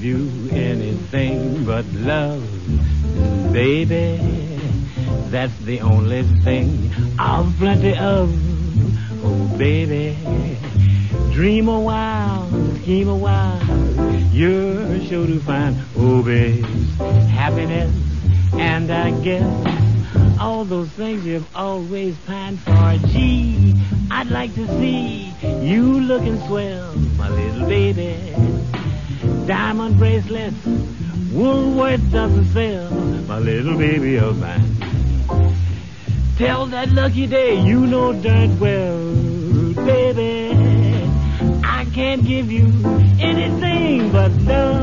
give you anything but love, baby. That's the only thing I've plenty of. Oh, baby, dream a while, scheme a while. You're sure to find, oh, babe, happiness. And I guess all those things you've always pined for. Gee, I'd like to see you looking swell, my little baby. Diamond bracelets, Woolworth doesn't sell, my little baby of mine. Tell that lucky day you know darn well, baby. I can't give you anything but love.